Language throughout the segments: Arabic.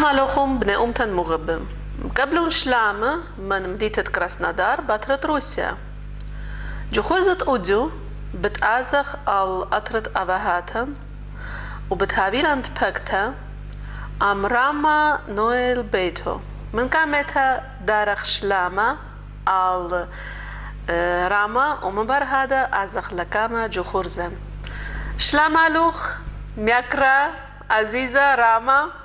بني أمتن مغبم قبل شلامة من مدينة كراسنودار باترة روسيا جخوزة أوديو بتأزخ الأطرة أبهاتن وبتهابيلان تبكتا أم راما نويل بيتو من كامتها دارخ شلامة ال راما ومن بر هذا أزخ لكاما جخورزن شلام علوخ ميكرا عزيزة راما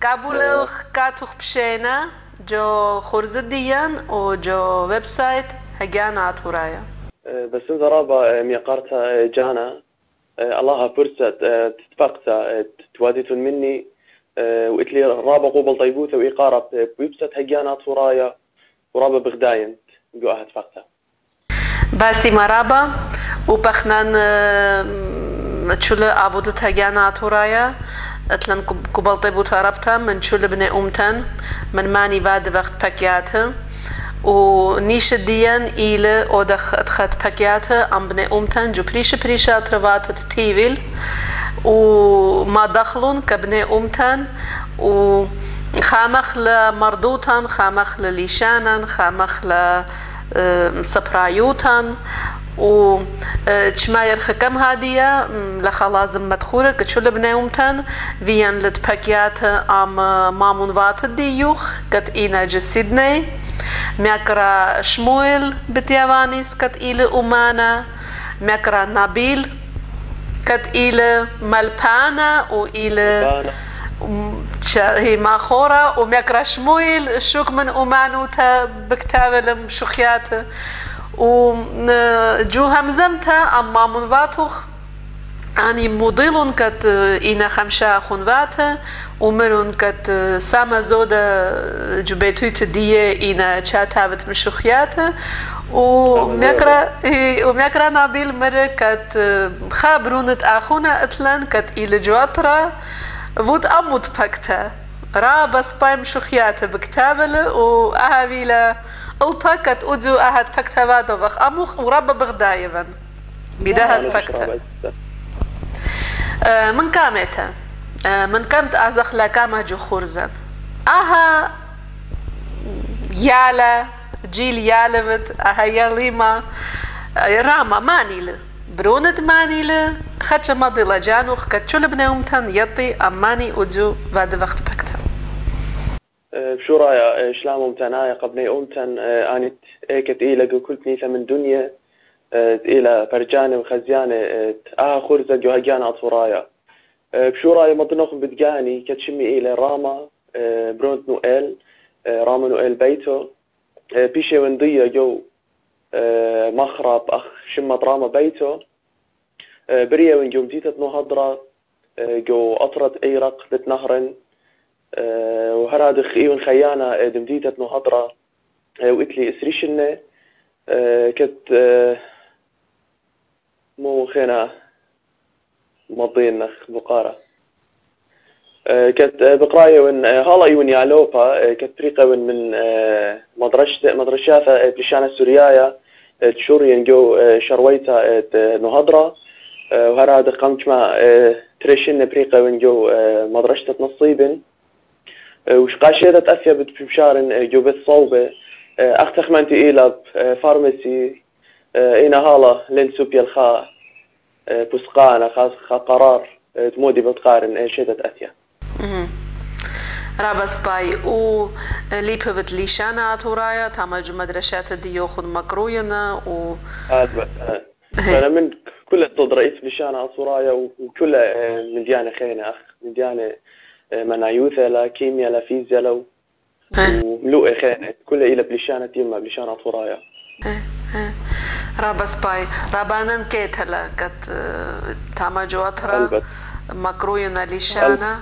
كابولوخ كاتوخ بشينا جو خورز ديان وجو ويب سايت هجانا عطورايا بس انت رابا ميقارتا جانا الله فرصة تتفقتا تواديتون مني وقلت لي رابا قوبل طيبوثة وإقارة بويبسات هجانا طورايا ورابا بغداين جو أهد فقتا باسي مرابا وبخنان تشول عبودة هجانا طورايا أتلن قوبل طيبوثة رابتا من تشول بني أمتن من ماني بعد وقت باكياته ونيش ديان إلى أودخ أدخت باكياته أم بني أمتن جو بريش بريشة تروات تيفيل وما دخلون كبني أمتن و خامخ لمردوتن خامخ لليشانن خامخ لسبرايوتن و تشماير خكم هادية لخلازم مدخولة كتشول بنيومتن فيان لتباكيات ام مامون وات ديوخ كت اينا جسيدني ميكرا شمويل بتيوانيس كت إلى أمانا ميكرا نبيل كت إلى ملبانا وإلى هي ماخورة وميكرا شمويل شوك من أمانوتا بكتاب شخيات وجو همزمتا أما من فاتوخ أني مضيلون كت إنا خمشة خنواتا ومرون كت ساما زودا جبيتوي تدية إنا تشاتابت مشوخياتا وميكرا وميكرا نابيل مرة كت خابرونت أخونا أتلان كت إلى جواترا وود أموت بكتا را بس بايم شوخياتا بكتابل وأهابيلا التا كت أودو أهد بكتا دوخ أموخ ورابا بغدايبن. بداهت بكتا من كامتا من كامت أزخ لكاما جو خورزن. أها يالا جيل يالبت أها ياليما. راما مانيل. برونت مانيل. خدش مضي لجانوخ كتشول بنيومتن يطي أماني أدو بعد وقت بكتا. بشو رايا شلام أمتنايا قبني أمتن أني ايكت إيلا قلت نيثا من دنيا إلى فرجانة وخزيانة آه خرزة جو هجانا أطورايا بشو راي مطنوخ بدقاني كتشمي إلى راما برونت نوئيل راما نوئيل بيتو بيشي وندية جو مخرب أخ شمت راما بيتو بريا وين جو مديتة نهضرة جو أطرت أيرق بتنهرن وهرادخ إيون خيانة دمديتة نهضرة وإتلي إسريشنة كت مو خينا مضينا بقارة. كانت بقراية وين هالا يون يالوبا كانت طريقة وين من مدرسة مدرسة بلشانة السوريايا تشوريا جو شرويتا نهضرة وهرا قمت مع تريشن بريقة وين جو مدرسة نصيبن. وش قاشيدة أثيا بتبشارن جو بالصوبة أختخ منتي إيلاب فارماسي إينا هالا لين سوبيا الخا بسقانا خاص قرار تمودي بتقارن شدة أثيا رابس باي و ليبهبت ليشانا تورايا تامج مدرسات ديو خد مكروينا و أنا من كل ضد رئيس ليشانا تورايا وكل من ديانة خينة أخ من ديانة منايوثة لا كيمياء لا فيزياء لو وملوء خينة كل إلى بليشانة يما بليشانا تورايا رابس باي رابانا كيتلا كت تاما جواترا. مكروينا ليشانا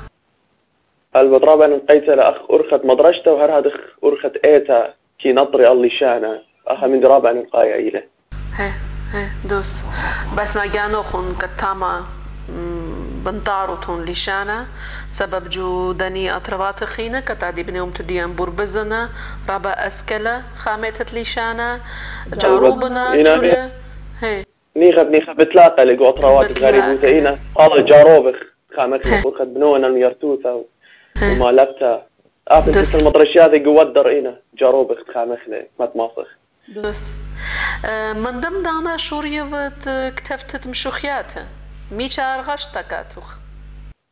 البت رابانا قيتلا أخ أرخت مدرجته وهر هذا أرخت إيتا كي نطري اللي شانا أخا من رابانا قايا إله هي هي دوس. بس ما جانو خون كتاما بنطارو لشانا سبب جو دني أطروات خينة كتادي بنيوم تديان بربزنا رابا أسكلا خامتت لشانا جاروبنا شولا هي نيخا بنيخا بتلاقى لقو أطروات غريب وتأينا قال جاروبخ خامت فرخت بنونا الميرتوثا وما لبتا ابن دس. المدرشة هذه قودر اينا جاروب اخت خامخنا ما تماسخ بس من ضمن دانا شورية كتفتت مشوخياتها ميشا أرغش تكاتوخ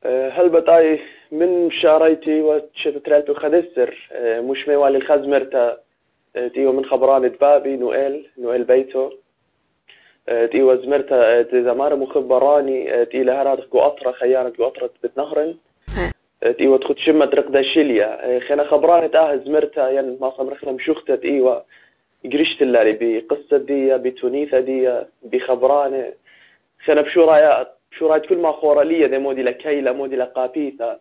أه، هل بتاي من شاريتي وشتترالتو خدسر أه، مش ميوالي الخزمرتا أه، تيو من خبران بابي نويل نويل بيتو. تيو زمرتا تزمار مخبراني تي لهرات قو أطرة خيانة قو أطرة بتنهرن تيو تخد شمة رقدة شليا أه، خينا خبراني تاه زمرتا ين ما صمرخنا مشوختا تيوا قرشت اللاري بقصة دي بتونيثة دي بخبراني خينا بشو رايات شو رايت كل ما خورالية دي مودي لكيلة مودي لقابيثة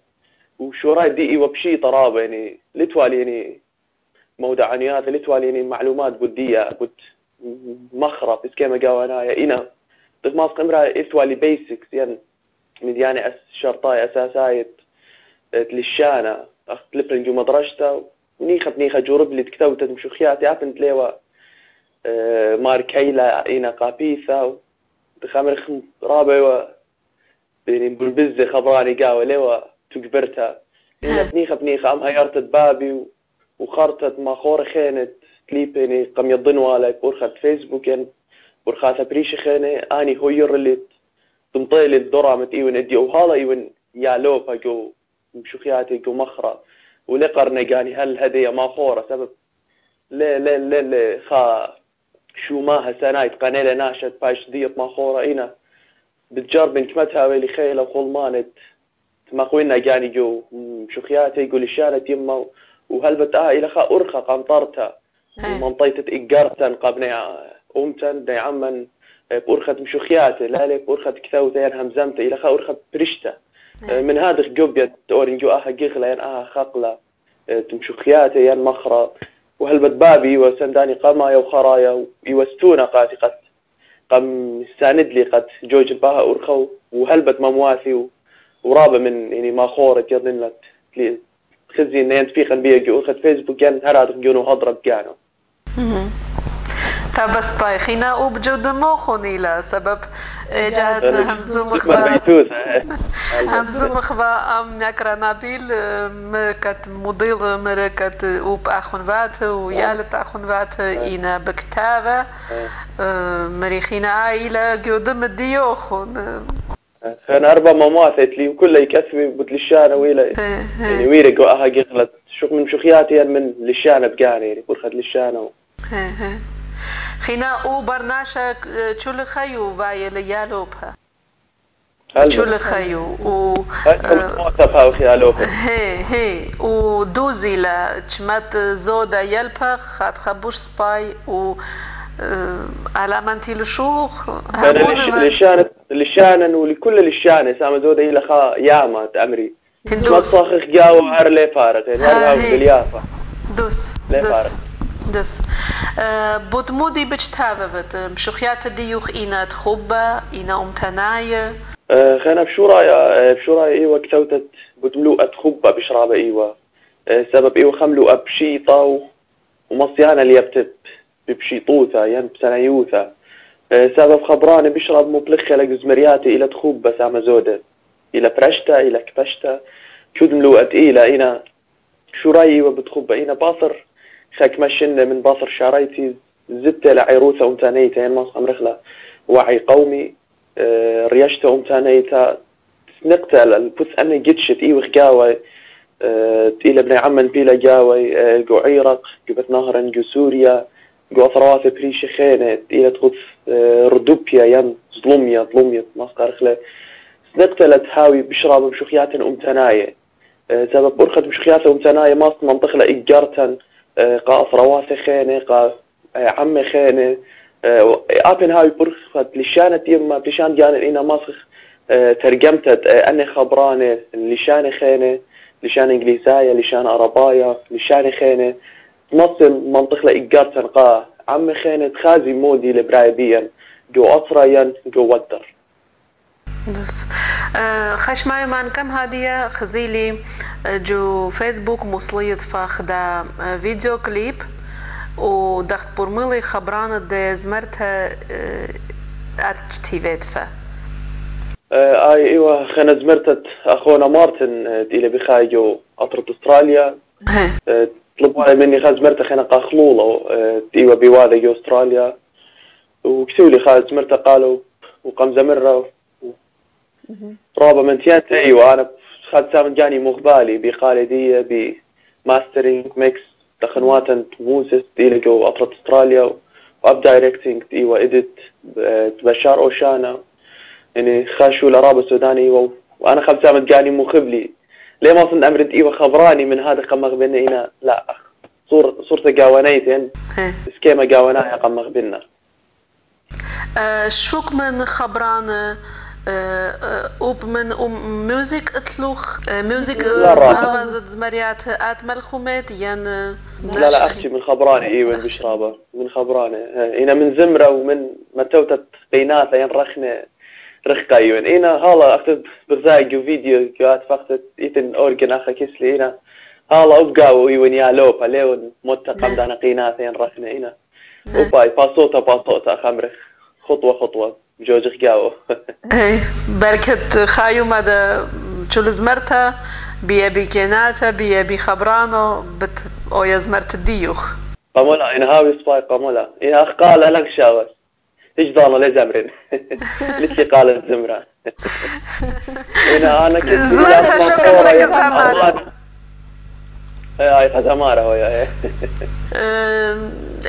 وشو رايت دي إيوة بشي طرابة يعني لتوالي يعني موضع عنيات لتوالي يعني معلومات بدية بد مخرب بس كيما قاوانايا إنا. بس ما قمرا إتوالي بيسكس يعني من يعني أس شرطاي أساسايت للشانة. أخت لبرن جو مدرشتا ونيخة نيخة جورب اللي تكتوتت مشوخياتي أبنت ليوا آه، مار كيلة بخمر خم رابع و يعني بالبزة خبراني قاوة لوا تكبرتها هنا بنيخة بنيخة أم هيرتت بابي و- وخرتت ما خور خينت كليب يعني قم يضن والك برخت فيسبوك يعني برخات بريش خينة أني هو اللي تمطيلي الدرة مت إيون إدي وهذا إيون يا لوبا جو مشوخياتي جو مخرة ولقرنا قاني هل هدية ما خورة سبب. لا لا لا لا خا شو ماها سنايت قنيلة ناشت باش ديط ما خورة إينا بتجرب كمتها ويلي خيلة وخلمانت تماقوينا قاني جو. مشوخياتي يقول الشانت يما وهل بتاه إلى خا أرخى قنطرتها. منطيتة إيجارتن قبني أمتن دي عمن. بأرخة مشوخياتي لا لك بأرخة كثوتة ين همزمتة إلى خا أرخة برشتة. من هذا قبيت أورنجو آها قيخلة ين آها خقلة. تمشوخياتي ين مخرة. وهل بابي وسنداني قمايا وخرايا ويوستونا قاتي قد؟ قم ساند لي قد جوج باها أرخو وهلبت ممواسي و- ورابة من يعني ما خورت لك لي- خزي إن ينتفيقا بيا جو أخذ فيسبوك ين هرات جونو هضرب كانوا تا بس باي خينا وبجود مخوني لا سبب جهت همزو مخبأ. همزو مخبأ أم نكرا نابيل مركت مضيل مركت وب أخون فات ويالت أخون فات إينا بكتابة مريخينا عائلة جودم الديوخون أنا أربع مماثلت لي وكله يكثفي بتلشانه ويلا. يعني ويلا جو أها قغلت شو من شخياتي يعني من لشانه بقاني يعني برخة لشانه خينا أو برناشا چول خيو واي ليالوبها هل چول خيو و موثقها وخيالوها هي هي ودوزي لا چمت زودا يلبا خات خبوش سباي و على منتي لشوخ أنا لش- لشانه لشانا ولكل لشانه سامة زودا إلى خا يامات امري ما هندوس تصاخخ قاوة هر لي فارق ها، هر هي. باليافة دوس دوس دوس بود مودي بجتابت مشوخيات ديوخ إينا تخبة إينا أمتناية خانا بشو رايا بشو رايا أيوه كتوتت بدملوءة خبة بشرابة آه، سبب أيوه خملوءة بشيطة و- ومصيانة اللي يبتب بشيطوثة يعني بسنايوثة سبب خبراني بشرب مبلخة لجزمرياتي إلى تخبة سامة زودة إلى برشتا إلى كبشتا شو دملوءة إيلا اينا شو رايي أيوه بتخبة اينا باصر خاك مشن من باصر شرايتي زدت لعيروثة امتانيتا يعني ما رخلة وعي قومي آه، ريشتا امتانيتا نقتل البث أنا جتشت إي وخقاوي تيلا بني عمن بيلا جاوي آه، جو عيرق جبت نهرا جو سوريا جو أثروات بريشة خينة تيلا تغث آه، ردوبيا ين ظلمية ظلمية مصدر خلا نقتلت هاوي بشراب بشخيات أمتناية. آه، سبب برخة بشخيات أمتناية ماست منطقة إيجارتن آه، قا أثروات خينة قا آه، عمي خينة آه، ابن هاي برخة لشانة يما بلشان جان آه، ترجمتت آه، أني خبرانة لشان خينة لشان إنجليزاية لشان أربايا لشان خينة. مصر منطقة إيجارتن قا عم خينة خازي مودي لبرايبيا جو أطريا جو ودر. دوس آه، خش معي مان كم هادية خزيلي آه، جو فيسبوك مصليت فاخدا آه، فيديو كليب ودخت برميلي خبرانة دي زمرتها اتشتيفيت فا اي أيوه خنا زمرتت اخونا مارتن إلى بخايجو اطرت استراليا طلبوا مني خاز مرتا خنا قاخلولو أيوه بواذا جو استراليا وكسوا لي خاز مرتا قالوا وقام زمرة رابا من تيانت أيوه أنا خاز سامن جاني مخبالي بقالي دي بماسترينج ميكس تخنواتن موسس إلى جو اطرت أستراليا وأب دايركتينج إيوه اديت بشار أوشانا. يعني خاشوا العرب السوداني وأنا خمسة متقاني مخبلي. ليه ما صنع أمرد إيوه خبراني من هذا قمغ بينا هنا لا صور صورة قاونيتين سكيما قاوناها قمغ بينا أه شوك من خبران أوب من أم موزيك أتلوخ موزيك هذا زمريات آت ملخومات ين لا لا أختي من خبراني أيوه بشرابة من خبراني. هنا من زمرة ومن متوتة بيناتها ين رخنة رخقا أيوه هنا هلا أكتب برزاق فيديو كات فقط إيتن أورجن اخا كسلي هنا هلا ابقى ويون يا لوبا ليون متقم دانا قينات ين رخنة هنا وباي باسوتا باسوتا خمرخ. خطوة خطوة. جوجخ جاو. اي بركة خايو ماذا شو زمرتها بيا بيكيناتا بيا بخبرانو بت أو يزمرت الديوخ قامولا إن هاوي سباي قامولا. إن أخ قال لك شاوس إيش ضانا لزمرن لسي قال الزمرة؟ إن شو كثرة زمرة هاي خزمارة هاي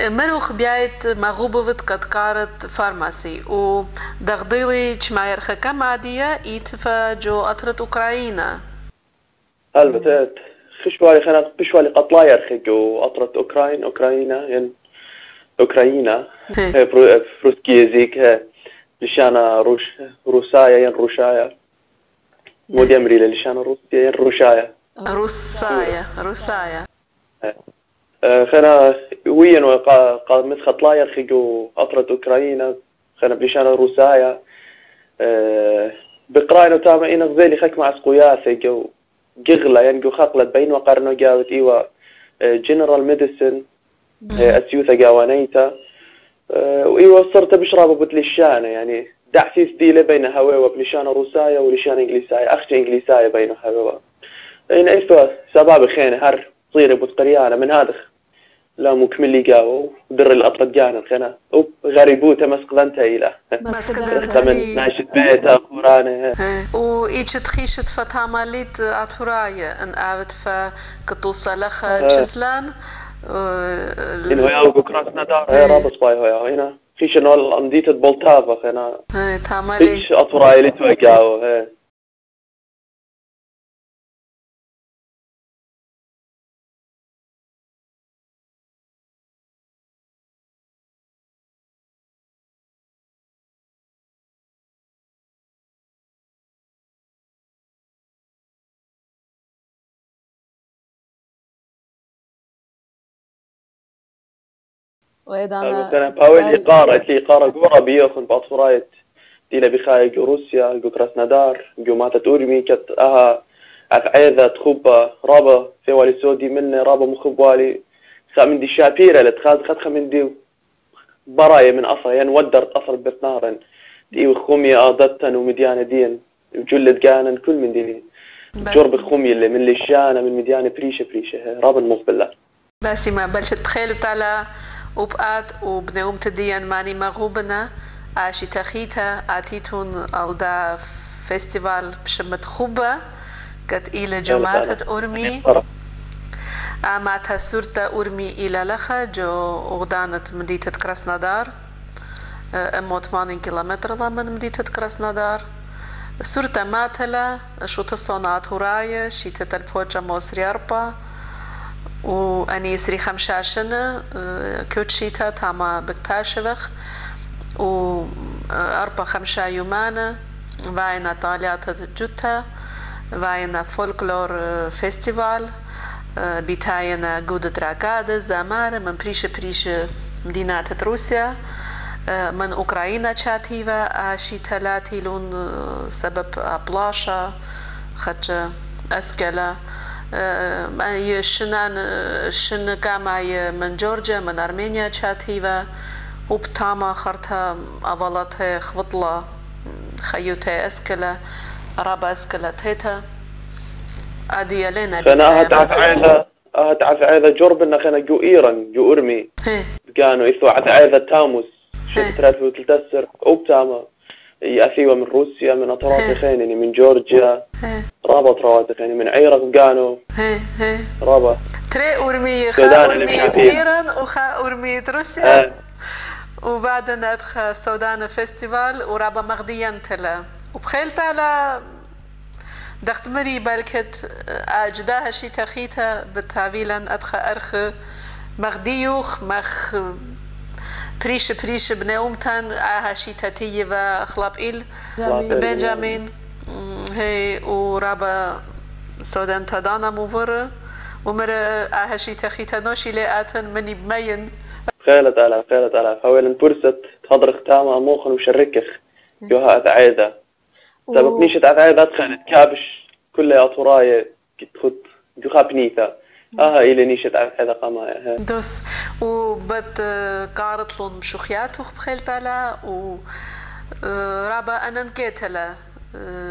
مروخ بيايت مغوبوت كتكارت فارماسي؟ و دغديلي تشماير خكم عادية يتفا جو أطرت أوكراينا البته خشوالي خنا خشوالي قطلاير خجو أطرت أوكراين أوكراينا ين أوكراينا فروسكي زيك لشانا روش روسايا ين روشايا. مو ديمري لشانا روسيا ين روشايا. روسايا روسايا خنا وين وقا مثل خطلاير خيجو أطرت أوكراينا خنا بلشانا روسايا بقراينا تاما إنا غزيلي خك مع سقوياثي جو جغلة يعني جو خقلت بين وقرنا قالت إيوا جنرال ميديسن أسيوثا قاوانيتا. وإيوا صرت بشرب بتلشانة يعني دعسيس ديلة بين هواء وبلشانة روسايا ولشانة إنجليسايا أختي إنجليسايا بين هواء إن إيفا سباب خينة هر صيري بوتقريانا من هذا لا مكمل لي قاو ودر الأطرد جانا خنا أوب غريبوتا مسقلنتا إلى من ناشد بيتا قرانة وإيش تخيشت فتاماليت أطرايا أن آبت فكتوصل لخا تشسلان إن هو ياو كراس ندار. هي رابط باي هو هنا خيش إنه أنديت بولتافا خنا تامالي إيش أطرايا اللي توقعوا هي وإذا مثلا باول إقارة لي إقارة قورة بيوخن بأطفرايت دينا بخاي جو روسيا جو كراسنادار جو ماتا تورمي كت أها عيذا تخوبة رابا في والي سودي مني رابا مخوب والي خا من دي شابيرة لتخاز خد من دي براية من أصلا يعني ودرت أصل بتنارن دي خومي آدتن ومديانة دين. وجلد قانن كل من ديني. جرب خومي اللي من لشانة من مديانة بريشة بريشة. رابا مقبلة بس ما بلشت تخيلت على وبقات وبنوم تديان ماني مغوبنا. عاشي تخيتا عتيتون ألدا فيستيفال بشمت خوبة. كت إلى جماعة أورمي أماتها سورتا أورمي إلى لخا. جو أغدانت مدينة كراسنادار. أمو 80 كيلومتر من مدينة كراسنادار. سورتا ماتلا شو تصونات هرايا شيتا البوجة موسري أربا وأني سري خمشاشن كوتشيتا تاما بكباشفخ و أربع خمسة يومان واينا طالعات جوتا واينا فولكلور فيستيفال بيتاينا جودة راكادة زمان من بريش بريش مدينة روسيا من أوكرانيا تشاتيفا أشي ثلاثي لون سبب بلاشا خدش شنان شن كاما من جورجيا من أرمينيا تشاتيفا وبتاما خرتها أولتها خبطلة خيوتا اسكلا رابا اسكلا تيتا ادي لنا خنا اهت عفعيذا اهت عفعيذا جرب انه خنا جو ايران جو ارمي كانوا يثو عفعيذا تاموس شفت راتو تلتسر يأثيوا من روسيا من أطراف خيني من جورجيا. رابط رواتي خيني من عيرق قانو. رابط تري أورمي خا أورمي إيران وخا أورمي روسيا. وبعدين ندخل سودان فيستيفال ورابا مغديا تلا وبخيل تالا دخت مري بلكت أجداها شي تخيتا بتافيلا أدخل أرخ مغديوخ مخ بريش بريش بنومتان آها شي تاتية خلاب إل بنجامين هي ورابا سودان تدانا موفر ومر آها شي تخيتا نوشي لآتن مني بمين خيلت على خيلت على فويلن برست تحضر ختامة موخن وشركخ يوها أتعيدة سبب نيشة أتعيدة تخانت كابش كل أطوراية تخد جوخا بنيتا آه إلى نيشة هذا قما دوس. وبت قارت لون مشوخيات وخبخلت على و رابا أنا نكيتلا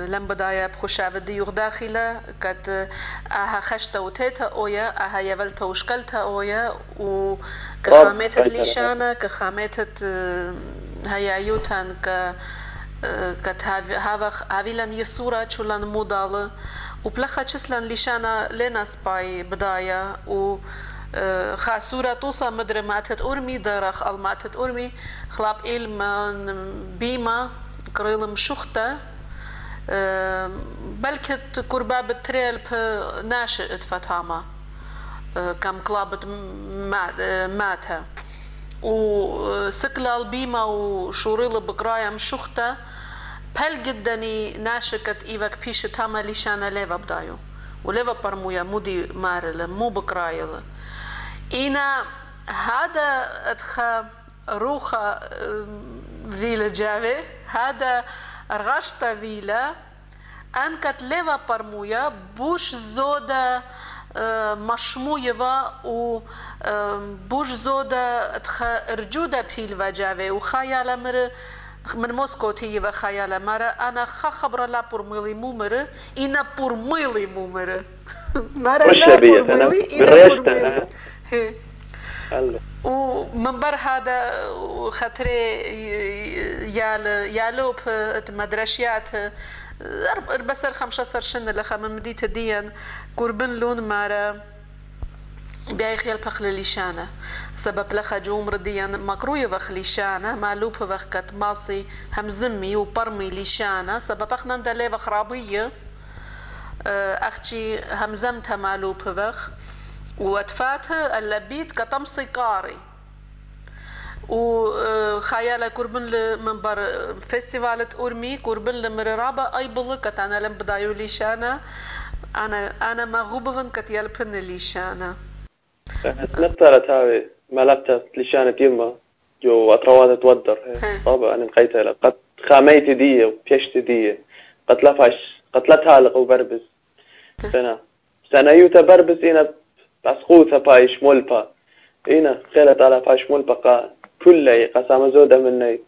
لم بداية بخشافة ديوغ داخلة كت آها خشتا وتيتا أويا آها يفلتا وشكلتا أويا و كخامتت ليشانا كخامتت هيا يوتان ك كت هاوا هاويلان يسورا چولان مودال وبلخا چسلان ليشانا لنا سباي بداية و خاسورة توصى مدري ماتت أرمي درخ الماتت أرمي خلاب إل من بيما قريل مشوخته بلكت التريل ناشئت فتاما كم كلابت ماتها وسكلا البيما وشوريل بقرايا مشوخته بل جدني ناشكت إيفك بيش تاما ليشانا ليفا بدايو وليفا برمويا مودي مارل مو بقرايل إنا هذا أدخى روخا فيلا جافي هذا رغشتا فيلا أنكت ليفا برمويا بوش زودا مشمويفا و بوش زودا أدخى رجودا بيل فجافي وخايا مر من موسكو تي وخيال مرة أنا خبر لا برميلي ممر إنا برميلي ممر مرة لا برميلي إنا برميلي ومن بر هذا خطري يال يالوب مدرشيات بسر خمسة سن لخا من مديت ديان قربن لون مارا بياي خيال بخل ليشانة سبب لخا جوم رديا مكروية وخ ليشانة معلوبة وخ كت ماصي همزمي وبرمي ليشانة سبب اخنا ندالي وخ رابية أختي همزمتها معلوبة وخ واتفاتها اللبيت كتمصي قاري وخيالة كربن من بر فيستيفال أورمي كربن لمررابة أي بلقت أنا لم بدايو ليشانة أنا أنا مغوبة كت يلبن ليشانة نبتلت هاي ملبتت لشانة يما جو أترواد تودر. طبعا أنا مقيتها قد خاميت دي وبيشت دي قد لفش. قد لتهالق وبربز سنة. سنة يوتا بربز إنا بسخوثة بايش مولبا إنا خيلت على بايش مولبا قا كل قسامة زودة مني.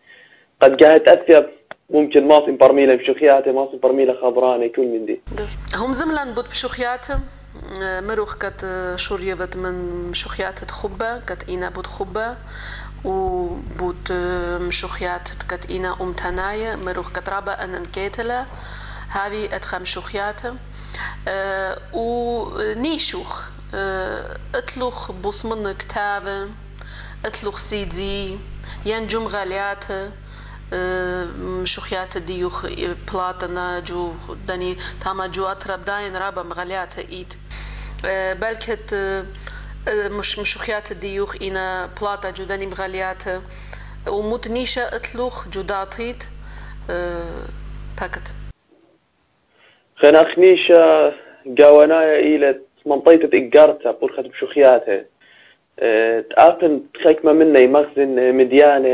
قد قاعد أثيب ممكن ماصي برميلة بشخياتي ماصي برميلة خضراني كل من دي. هم زملان بود بشخياتهم مروخ كت شوريفت من مشوخيات خبة كت إنا بود خبة و بود مشوخيات كت إنا أمتناية مروخ كت رابا أن انكيتلا هاوي أدخل مشوخيات و نيشوخ اطلخ بصمن كتاب اطلخ سي دي ينجم غاليات مشوخيات ديوخ بلاتنا جو داني تاما جو أطرب داين رابا مغاليات إيد. بلكت مش مشوخيات ديوخ إنا بلاتا جو داني مغاليات. ومتنيشة اتلوخ جوداتيت باكت خنا خنيشة قاونايا إلى منطقة إيجارتا برخة بشوخياتها تآتن تخيك منا يمخزن مديانة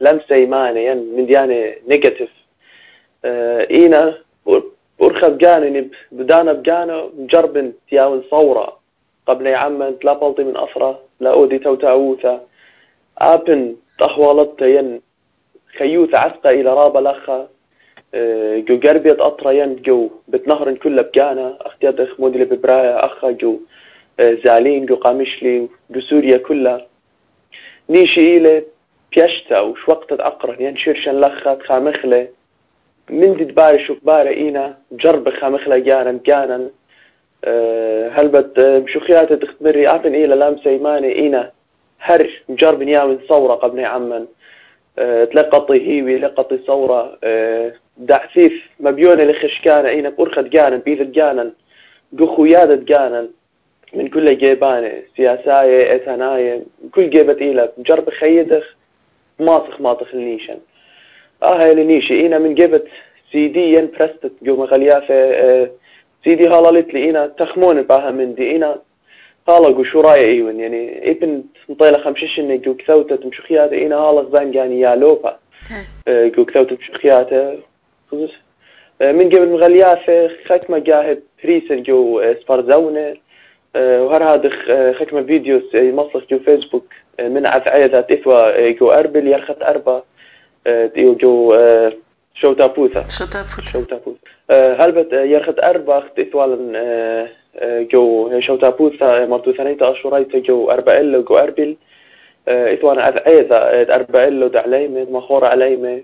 لمسة إيمانة يعني مديانة نيجاتيف. إينا برخة بجاني بدانا بجانا مجربن تياون صورة. قبل يعمن تلا بلطي من أفرة لا أودي تو تاوثة آبن تخوالطة ين خيوثة عسقة إلى رابا لخا جو قربيت أطريان جو بتنهرن كلها بجانا أختيات أخ مودي ببرايا أخا جو زالين جو قامشلي جو سوريا كلها نيشي إيلي بيشتا وش وقت أقرن ينشرشن لخات خامخلة. من دي دباري شوف باري إينا جرب خامخلة جانا جانا أه هلبت مشوخيات تختمري أعطن إيلا لام سيماني إينا هر مجرب نياوي صورة قبل عمن. تلقطي هيوي لقطي صورة. أه دعثيف مبيونة لخشكانة إينا بأرخد جانا بيذ جانا قخويادة جانا من كل جيبانة سياساية إتاناية كل جيبة إيلا مجرب خيدخ ماسخ ماطخ النيشن. آه هاي نيشي إينا من جبت سي دي ين برستت. جو مغليافة آه سي دي هالالت لي إينا تخمون باها من دي. إينا هالا جو شو رأي إيون؟ يعني إبن مطيلة خمشش اني جو كثوتة مشخيات إينا هالا زبان يعني يا لوبا جو كثوتة مشخيات خصوص آه من قبل مغليافة خكمة جاهد بريسن جو سبارزونة وهر هذا خكمة فيديوز مصلح جو فيسبوك من عفعية ذات إثوى جو أربل يرخت أربا تيو جو شو تابوثا شو تابوثا شو تابوثا هلبت يرخت أربا اخت إثوالن جو شو تابوثا مرتو ثنيتا أشوريتا جو أربا إلو جو أربل. إثوانا عفعية أربا إلو دعليمة مخورة عليمة.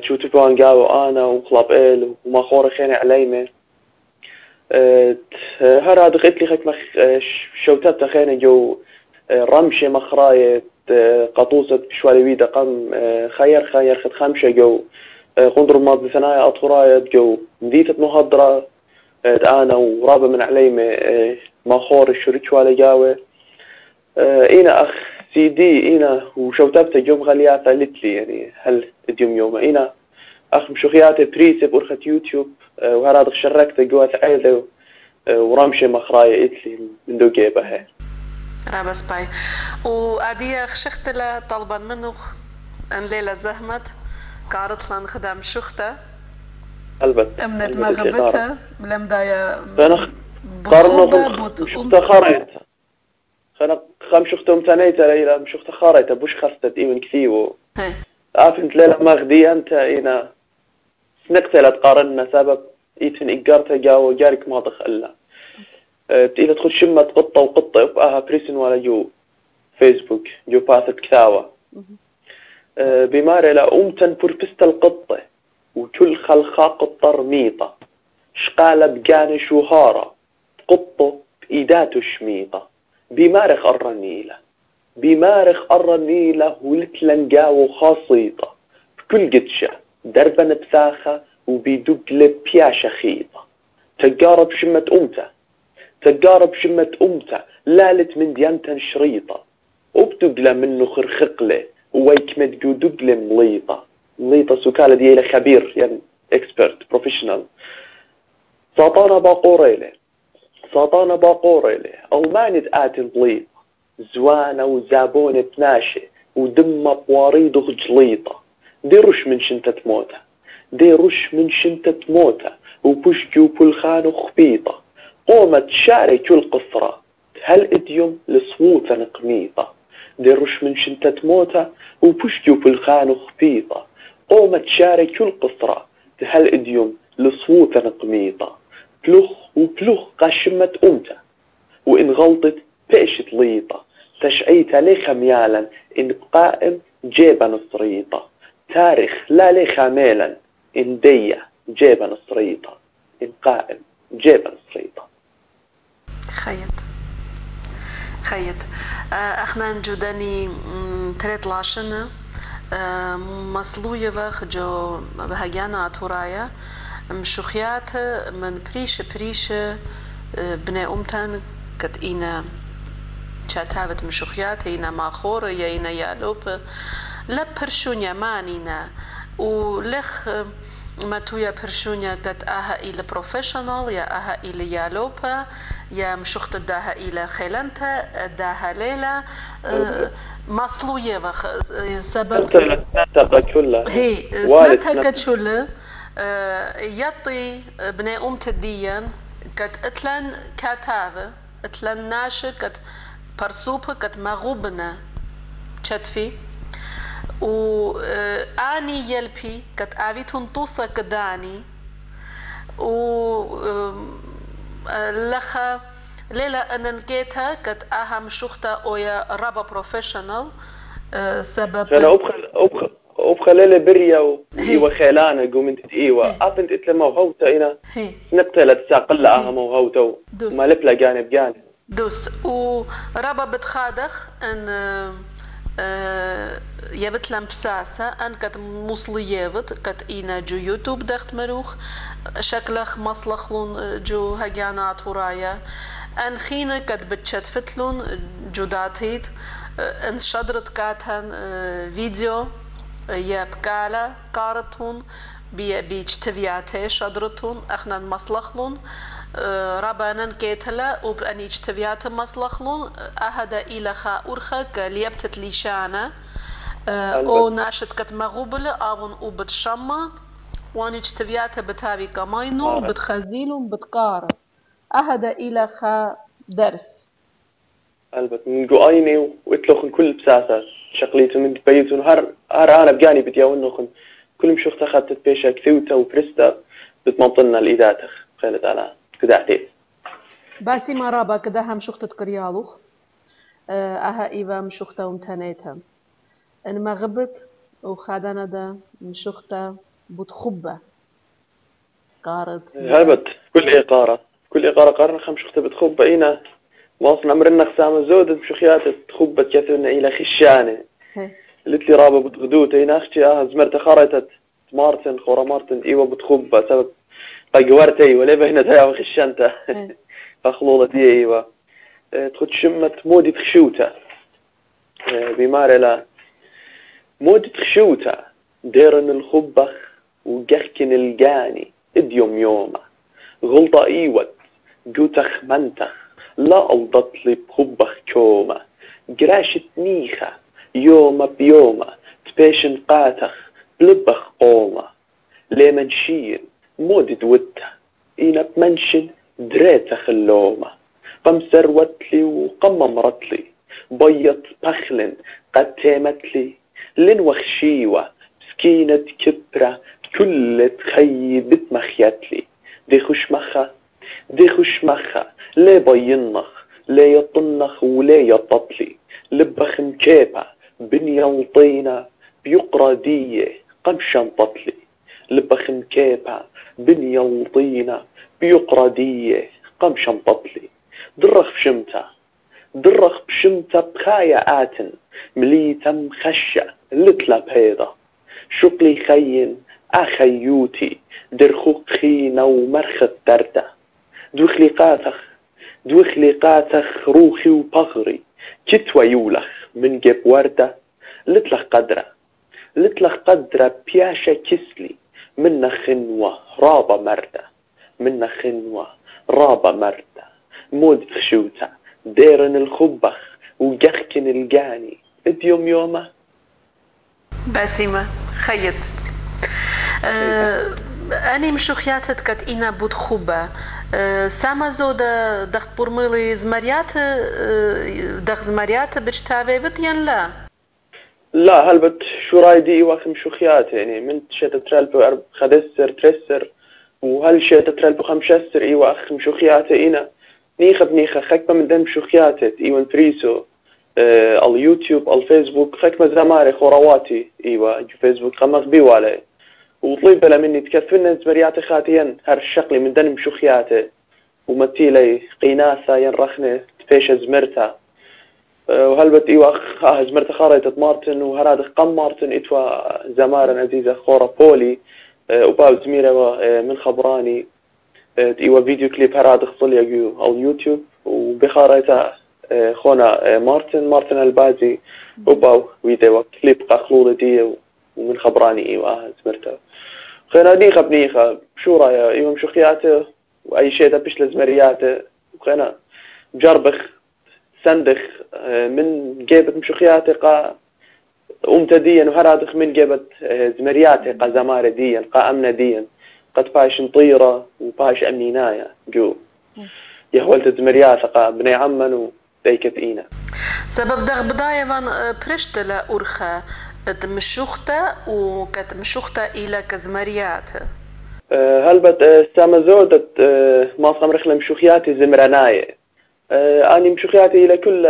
تشو تبوان قاو أنا وخلاب إل ومخورة خيني عليمة. هر هذا قلت لي خك مخ شوتات خينا جو رمشة مخراية قطوسة شوالي ويدا قم خير خير خد خمشة جو. قندر ماضي ثنايا أطراية جو. مديتة مهضرة أنا ورابة من عليمة مخور الشريك شوالي جاوة. إينا أخ سي دي إينا وشوتبت يوم غلياتا لتلي يعني هل اليوم يوم؟ إينا أخ مشوخياتي بريسي بأرخة يوتيوب وهذا شركت جوات عيلة ورمشة مخراية إتلي من دو جيبها رابس باي وأدي خشخت طلبا منه أن ليلة زهمت قارت لأن خدام شخته. ألبت. أمنت مغبتها لم دايا أنا قارنو شخته خريت خنا خم شخته متنيت ليلة شخته خريت بوش خستت إيمن كثيو عارفنت ليلة مغدي أنت إينا سنقتلت قارنا سبب إيتن إيجارتا جاو جارك ما دخلنا بتقدر تدخل شمة قطة وقطة يبقاها بريسن ولا جو فيسبوك جو باثت كثاوة بمارة لا أمتن بربست القطة وكل خلخا قطة رميطة. شقالة بجاني شهارة قطة بإيداته شميطة. بمارخ الرنيلة بمارخ الرنيلة ولتلنجاو خاصيطة. بكل قدشة. دربا بساخة وبيدق لبياشة خيطة تجارب شمة أمته تجارب شمة أمته لالت من ديانتا شريطة وبتقلى منه خرخقلة ويكمد جو دقلة مليطة مليطة سكالة ديالة خبير يعني اكسبرت بروفيشنال ساطانا باقوريلة ساطانا باقوريلة ألماني آتن بليطة زوانة وزابونة ناشة ودمة بواريد وخجليطة دي رش من شنتة موتة. دي رش من شنتة موتة. وبوش جو بلخان وخبيطة. قومت شارك القصرة. هل إديوم لصوت قميطة دي رش من شنتة موتة. وبوش جو بلخان وخبيطة. قومت شارك القصرة. هل إديوم لصوت قميطة بلوخ وبلوخ قشمة أمتة. وإن غلطت بيشت ليطة. تشعيت لي خميالا إن قائم جيبا نصريطة تاريخ لا لي خاميلا إن دية جيبا نصريطة إن قائم جيبا نصريطة خيط. خيط. أخنا جوداني تريت لاشنة مصلوية وخ جو بهجانا تورايا مشوخيات من بريش بريش بني أمتن كت إينا شاتافت مشوخيات إينا ماخور إينا يالوب لا برشونيا مانينا ولخ ما تويا برشونيا قد أها إلى بروفيشنال يا أها إلى يالوبا يا مشخت داها إلى خيلنتا داها ليلة مصلوية سبب. هي سنتها كتشولة يطي بني أم تديا كت اتلن كاتافة اتلن ناشة كت برسوبة كت مغوبنا. تشتفي و اني يلبي كت افيتون توسا كداني و لخا ليلة أن نكيتها كت أهم شخطة أويا رابا بروفيشنال سبب أنا أبخل أبخل وبخلال بريا وخيلانة قوم انت أيوه آبنت اتلما وهوتا أنا نبتلا تساقل أها وهوتا ما لبلا جانب جانب دوس ورابا بتخادخ ان يبت لم بساسة ان كت موصلي يبت كت اينا جو يوتيوب دخت مروخ شكلخ مصلخلون جو هجانات ورايا ان خينا كت بتشت فتلون جوداتيت ان شدرت كاتهن فيديو يبكالا كارتون بي بيج تفياته شدرتون اخنا مصلخلون ربانا كيتلا وبأني تفيات مصلخلون أهدا إلى خا أرخا كليبتت ليشانا أو ناشت كت مغوبل أون وبتشما واني تفيات بتابي كماينو بتخزيلو بتقار أهدا إلى خا درس. ألبت. من قايني واتلوخن كل بساسة. شقليتو من بيتون هر هر أنا بجاني بدي ونخن كل مشوخ تخطت بيشا كثوتا وبرستا بتمنطلنا الإداتخ خيلت على كدعتي باسي مرابا كده هم شختت كريالوخ آها ايوا مشوختا ومتانيتها إن ما غبت وخادنا دا مشوختا بتخبة قارت. هربت كل إقارة كل إقارة قارنا خم شخته بتخبة إينا واصل أمرنا خسام الزود بشخيات تخبة كثرنا إلى خشانة قلت لي رابا بتغدوت إينا أختي آه زمرت خارتت. مارتن خورا مارتن. إيوا بتخبة سبب قورتي ولا بهنا تاع خشنتا فخلولتي إيوا. تخد شمت مودي تخشوتا. بمار لا. مودي تخشوتا. ديرن الخبخ وقخكن الجاني إديوم يوما. غلطة ايوت جوتخ منتخ لا ألضت لي بخبخ كوما. قراشة نيخة. يوما بيوما. تبيشن قاتخ بلبخ قوما. ليمن شين مود دوتا إينا بمنشن دريتخ اللومة قم سروتلي وقم مرتلي بيض بخلن قد تيمتلي لن وخشيوة. مسكينة كبرة. كل تخي بتمخيتلي دي خش مخا دي خش مخا ليه بينخ. ليه يطنخ وليه يططلي. لبخ مكيبة. بنيا وطينة. بيقرا دية. قمشا ططلي لبخ مكيبة بنيا وطينة بيقرا دية قمشا ططلي درخ بشمتا درخ بشمتا بخايا آتن مليتا مخشة لتلا بهيدا شقلي خين أخيوتي درخو خينا ومرخت دردة دوخلي قاتخ دوخلي قاتخ روخي وبغري. كتوى يولخ من جيب وردة لتلخ قدرة لتلخ قدرة بياشا كسلي. منا خنوة رابا مردة. منا خنوة رابا مردة. مود خشوتا ديرن الخبخ وجخكن الجاني. اديوم يومه؟ باسمة خيط. أه أني مشوخيات كت إنا بود خوبة. أه ساما زودا دخت برميلي زمريات أه دخ زمريات بجتاوي ين لا؟ لا هلبت شو رايدي واخم شوخيات يعني من شتا ترالبو أرب خدسر ترسر وهل شتا ترالبو خمشسر إيوا أخم شوخيات إنا نيخة بنيخة خكبة من دم شوخيات إيوان فريسو آه اليوتيوب الفيسبوك خكمة زماري خورواتي إيوا جو فيسبوك خمس بيوالي وطلب بلا مني تكفلنا زمرياتي خاتيا هر الشقلي من دنم شوخياتي ومتيلي قيناسا ينرخني تفيش زمرتا. وهلبت إيوا آه زمرتا خاريتت مارتن وهراد قم مارتن إتوا زمارا عزيزة خورا بولي آه وباو زميرة آه من خبراني. إيوا فيديو كليب هراد خصلي أو يوتيوب. وبخاريتا خونا مارتن مارتن البازي. وباو ويدي كليب قخلولة دي ومن خبراني أيوه زمرته خينا نيخة بنيخة شو رايا أيوه شو خياته وأي شيء تبش لزمرياته. وخينا جربخ سندخ من جيبت مشوخياتي قا أمتديا وهرادخ من جيبت زمرياتي قا زمارة ديا قا أمنة ديا قد باش مطيرة وباش أمنينايا. جو. يهولت زمرياتي قا بني عمن ذيكت إينا. سبب دغ بداية وان برشت لا أرخا مشوخته وكت مشوخته إلى كزمريات. هل بت سامزودت ما صمرخ لمشوخياتي زمرناية أني مشوخياتي إلى كل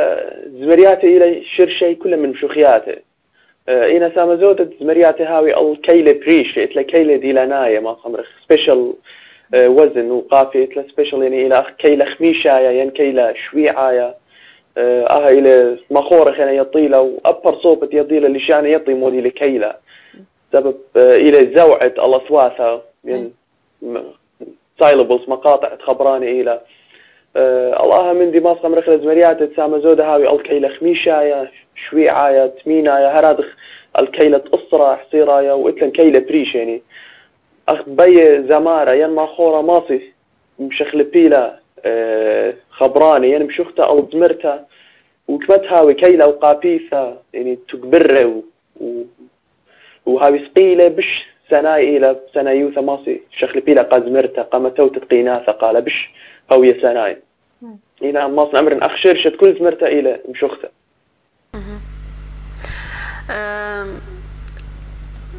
زمرياتي إلى شرشي كل من مشوخياتي. إنا سامزودت زمرياتي هاوي الكيلة بريش إتلا كيلة ديلاناية ما صمرخ سبيشال وزن وقافية إتلا سبيشال يعني إلى كيلة خميشايا ين كيلة شويعايا آه إلى مخورة خينا يطيلة وأبر صوبة يطيلة اللي شان يطي مودي لكيلة. سبب إلى زوعة الأصوات يعني سايلبلز مقاطع إلى آه الله من دي ماسقة مرخلة زمريات تسامى زودة هاوي الكيلة خميشايا شويعايا تمينايا هرادخ الكيلة أسرة حصيرايا وإتلن كيلة بريش يعني أخ بي زمارة ين ماخورة ماصي مشخل بيلا آه خبراني يعني مشوختا أو زمرتا وكمتها وكيلة وقابيثة يعني تكبره و... وهاوي سقيلة بش سناي إلى سنة يوثا ماسي شخل بيلا قازمرتا قامتو تتقيناثا قال بش هوية سناي. إلى ماصن أمر أخشر شت كل زمرتا إلى مشوختا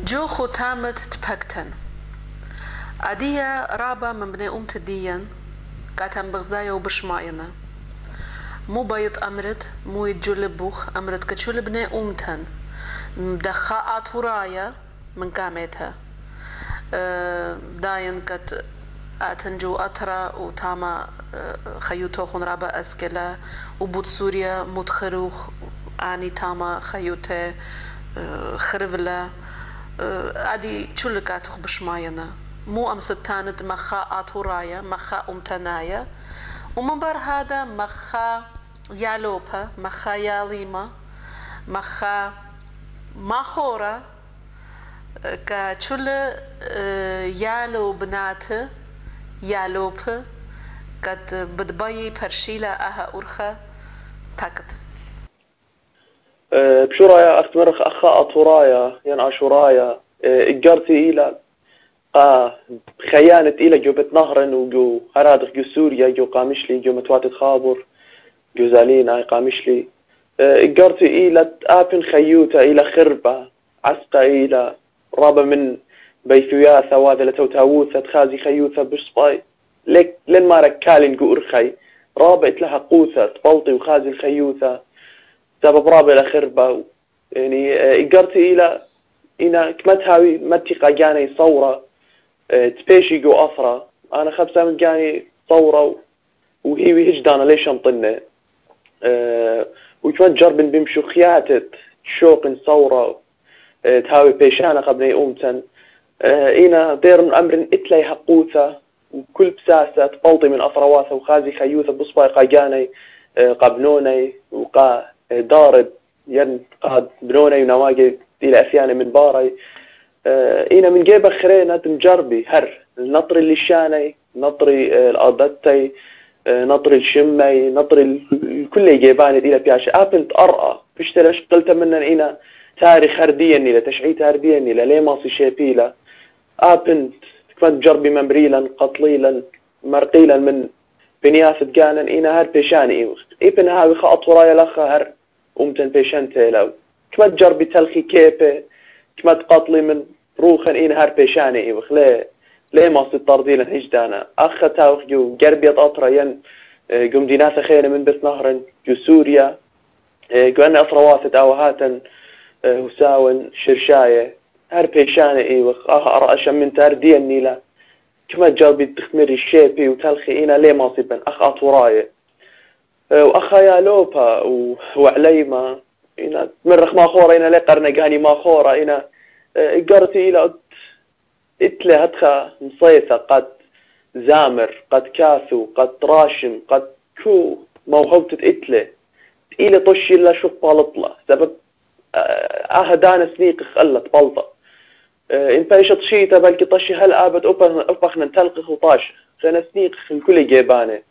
جو ختامت تبكتن أدية رابا من بني أمت ديان قاتم بغزايا وبشماينا مو بايط أمرت مو يتجول بوخ أمرت كتشول بني أمتن. مدخاءات ورايا من كامتها أه داين كت أتنجو أترا وتاما خيوتو خون رابا أسكلا. وبوت سوريا متخروخ آني تاما خيوته خرفلا. أدي تشولكات بشماينا. مو أم ستانت مخا آتورايا مخا أمتنايا. ومن بر هذا مخا يالوبا مخا ياليما مخا ماخورا. كتشول يالو بنات يالوب قد بدبي برشيلا أها أرخا تاكت بشورايا أستمرخ أخا أطورايا ين أشورايا إجارتي إلى قا خيانة إلى جو بيت نهرن وجو هرادخ جو سوريا جو قامشلي جو متواتد خابر جو زالين آي قامشلي إجارتي إلى آبن خيوتا إلى خربة عسقا إلى رابا من ثواذا لتو تاووثا تخازي خيوثا بشباي لك لن ما ركالين جو أرخي رابا إتلها قوثا تبلطي وخازي الخيوثا سبب رابع لخربة. يعني إجارتي إلى إنا كمتهاوي متي قاجاني صورة تبيشي جو أثرة أنا خبسة من جاني صورة وهي وهجدانا ليش انطنة أه وكمان جربن بمشو خياتت شوق صورة. أه تهاوي بيشانا قبل أه إينا دير من أمر إتلي حقوثة وكل بساسة تبلطي من أثرواثة وخازي خيوثة بصباي قاجاني أه قبنوني وقا دارد ين قاد بنوني ونواقي إلى أفياني من باري. إينا من جيبة خرينا تمجربي هر النطري اللي شاني نطري الأضتي نطري الشمي نطري كل جيباني إلى بياش أبل تأرأى فيش تلاش قلت منا إينا تاريخ هرديا إلى ليه ماصي شيبيلا أبل كمان جربي ممريلا قطليلا مرقيلا من بنياس جانا إينا هر بيشاني إيبن هاوي خاط ورايا لخا هر أمتن بيشانتي لو كما تجربي تلخي كيبة كما تقاتلي من روخن إن هار بيشاني إيوخ ليه ليه ما طردي لن هجدانا أخا تاوخ جو قربية أطرا ين قم ديناثا خير من بس نهرن جو سوريا جو أنا أطرا واثت أو هاتن هساون شرشاية. هار بيشاني إيوخ أها أرأشا من تاردي النيلة كما جربي تخمري الشيبي وتلخي إنا ليه ما صيبن أخ أطوراية وأخا يا لوبا وعليما إنا مرخ ما خورا لي قرنا قاني ما خورا إنا قرتي إلى إتلي هتخا مصيثة قد زامر قد كاثو قد راشم قد كو موهبة إتلي إلى طشي لا شوف بالطلة سبب آه دانا سنيق خلت بلطة إن بايشة شيتا بلكي طشي هل آبت أبخنا نتلقخ وطاش. خينا سنيق كل جيبانة.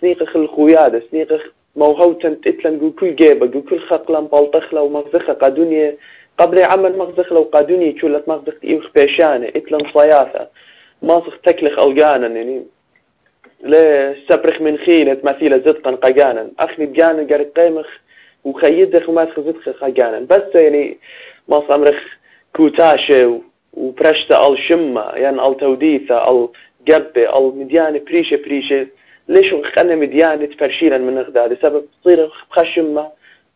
سنيق خل خويادة سنيق موهوتن اتلن جو كل جيبة جو كل خقلن بالطخلة ومغزخة قادونية قبل عمل مغزخلة وقادونية شولت مغزخ إيوخ بيشانة إتلن صياثة. ماسخ تكلخ ألقانا يعني لا سبرخ من خينة مثيلة زدقا قاقانا أخني بجانا قرق قيمخ وخيدخ وما زدخ قاقانا بس يعني ماس امرخ كوتاشة وبرشتا ال شمة يعني ال توديثة ال قبة ال مديانة بريشة بريشة. ليش خلنا مديانة تفرشيلا من غدا سبب تصير خشمة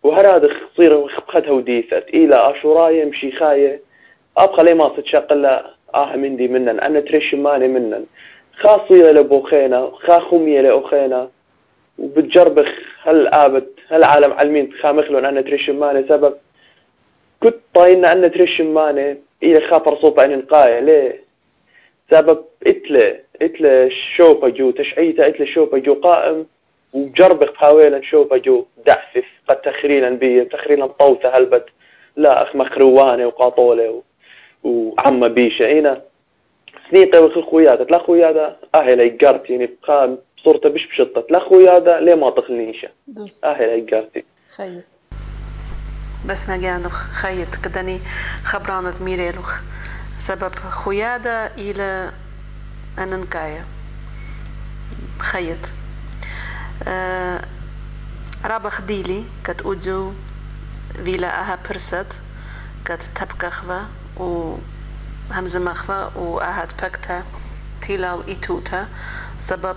وهراد تصير خبخة وديثة إلى أشوراية مشيخاية أبقى لي ما تتشقل آه مندي منن أنا تريش ماني منن. خاصية لبوخينا خا خمية لأخينا وبتجربخ هل آبت هل عالم علمين خامخلون أنا تريش ماني. سبب كنت طاينا أنا تريش ماني. إلى خاطر صوب عن القاية ليه سبب إتلة إتلة شوبة جو تشعيته إتلة شوبة جو قائم وجربخ حاويلا شوبة جو دعفف قد تخريلا بي تخريلا طوثة هلبت. لا أخ مخرواني وقاطولة وعم بيشة. إينا سنيقة وخي خوياتا لا خوياتا أهي لي قرت يعني بقام صورته بش بشطت لا خوياتا ليه ما تخلنيشة أهي لي قرتي خيط بس ما جانوخ خيط كدني خبرانة ميريلوخ سبب خويادا إلى أننكايا خيط. أه رابا خديلي كت أوجو فيلا أها برست كت تبكخوا و همزة مخفى وأهد بكتا تيلال إيتوتا سبب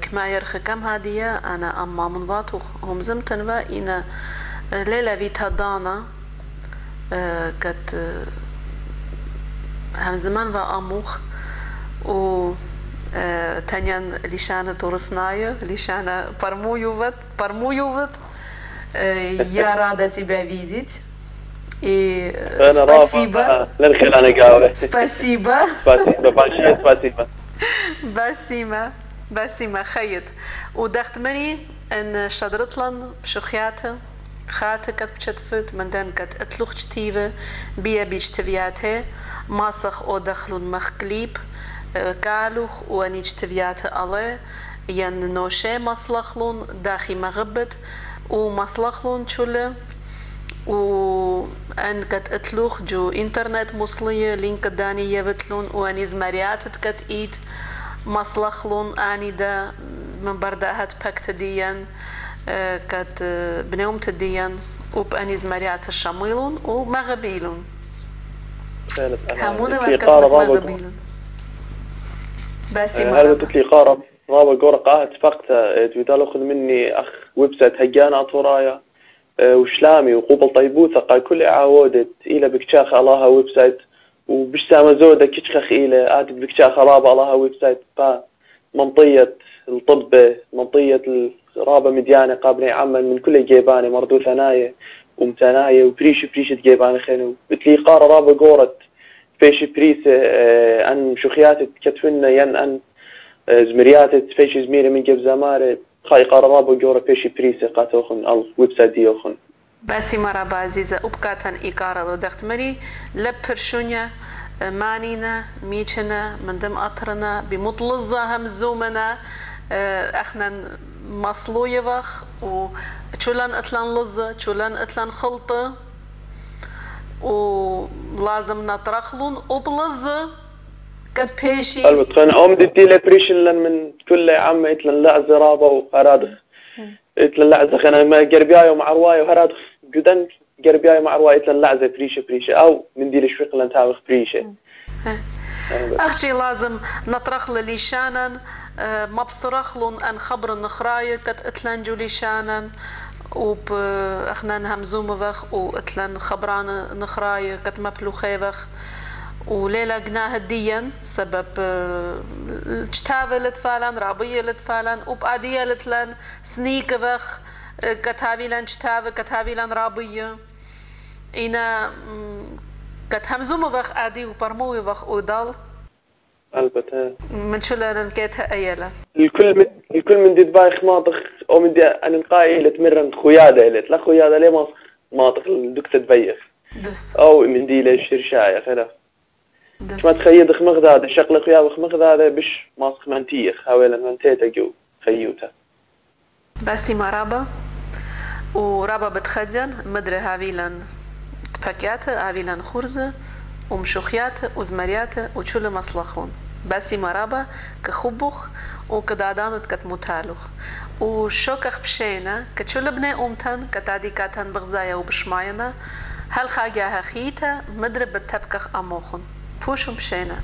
كما يرخ كم هادية أنا أما من واتو هم زمتن و إنا ليلة فيتا دانا كت هم زمان و أموخ و تانيان لشانة تورسناية لشانة пармуюват, пармуюват. Я рада тебя видеть. И спасибо. Спасибо. Спасибо большое, спасибо. بسيمة بسيمة خيط ودخت مري ان خاته كت بشتفت من دان كت اتلوخ جتيفة بيا بيش تفياته ماسخ أو دخلون مخكليب قالوخ واني جتفياته الله ين نوشي مصلخلون داخي مغبت ومصلخلون شوله وأن كت اتلوخ جو انترنت مصلية لينك داني يبتلون وأني زمريات كت ايد مصلخلون اني دا من برداهت بكت ديان كت بنوم تديان وبأني زمريات الشميلون ومغبيلون همونا كت مغبيلون باسي هل بتلي قارب. رابا قورا قاعد فقتها تبي خذ مني أخ ويب سايت هجانا طورايا وشلامي وقوبل طيبوثة. قال كل عاودت إلى بكشاخ الله ويب سايت وبشتامة زودة كشخخ إلى آتت بكشاخ رابا الله ويب سايت با منطية الطب منطية الرابة مديانة قابلة عمل من كل جيباني مردو ثنايا ومتناية وبريش بريشة جيباني خينو. بتلي قارة رابا قورت فيش بريسة أن شخياتت كتفنا ين أن زمرياتت فيش زميري من جيب زمارة. خاي قرارابو جورا بيشي بريسي قاتوخن ال ويب سايت ديوخن. باسي مرابا عزيزة أبقاتن إيقارة لدخت مري لبرشونيا مانينا ميشنا من دم أطرنا بمطلزة همزومنا اخنا مصلوية وخ وشولان اتلان لزة شولان اتلان خلطة ولازم نطرخلون وبلزة قد بيشي خانا ام دي له بريشن من كل عم اتلن لا زرابه وهرادخ اتلن لعزة خنا ما قربياي ومع رواي وهرادخ جدن قربياي مع رواي اتلن لعزة بريشة بريشة أو من دي لشويق لن تاوخ بريشة أختي لازم نطرخ لليشانا ما بصرخلون أن خبر النخراية كت اتلنجو ليشانا وب اخنا همزوم وخ واتلن خبران نخراية كت مبلو خيبخ وليلة قناها ديا سبب اجتافة لتفالان رابية لتفالان وبقادية لتلان سنيك بخ كتابي لأن اجتافة كتابي لأن رابية إنا كتهمزوم بخ آدي وبرموي بخ ودال البته. من شو لنا نكيتها أيلا؟ الكل من الكل من دي بايخ ماطخ أو من دي أنا نقاي لتمرن خيادة لت لا خيادة ليه ماطخ ماطخ الدكتة تبيخ؟ دوس. أو من دي للشرشاية خلاف ما تخيد خمغ ذا شقل خياب خمغ ذا بش ماسخ منتيخ هاويلا منتيتا جو خيوتا. باسي مرابا ورابا بتخدن مدري هاويلان تباكيات هاويلان خرزة ومشوخيات وزمريات وشول مصلخون باسي مرابا كخبخ وكدادانت كتموتالوخ وشوكخ بشينا كتشول بني أمتن كتادي كاتن بغزايا وبشماينا هل خاجها خيتا مدرب التبكخ أموخن بوشم شينا